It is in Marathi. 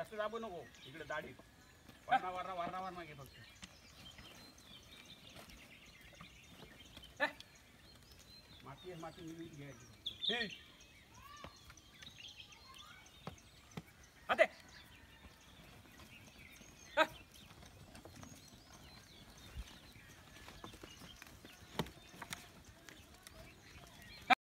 जास्त दाबू नको. इकडे दाढी. वारणा वारणा वारणा वारणा घे फक्त माती आहे, माती घ्यायची.